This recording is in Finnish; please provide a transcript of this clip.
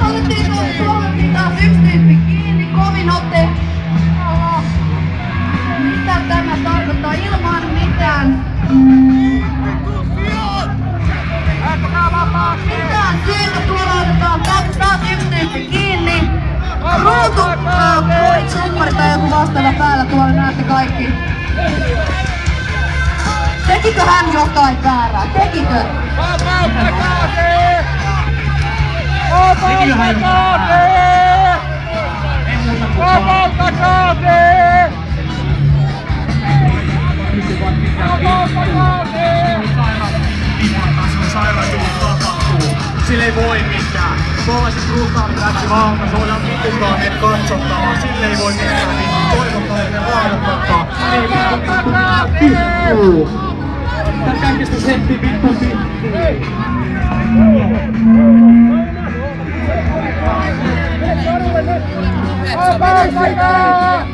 Haluttiin Suomen taas yksityisesti kiinni, kovin ote. Mitä tämä tarkoittaa ilman mitään? Mitään syytä tuolla otetaan taas yksityisesti kiinni. Ruutu, kuulitsummari tai joku vastaava päällä tuolla näette kaikki. Tekikö hän jotain väärää? Tekikö? Sille ei voi mitään. Tuollaiset brutaalit väkivalta, se on ihan vittukaan meidän katsottavaa. Sille ei voi mitään, niin toivotaan, että ne rauhoittaa. Ei mitään vittu. Tää kaikista seppi vittu vittu. ーパーサイ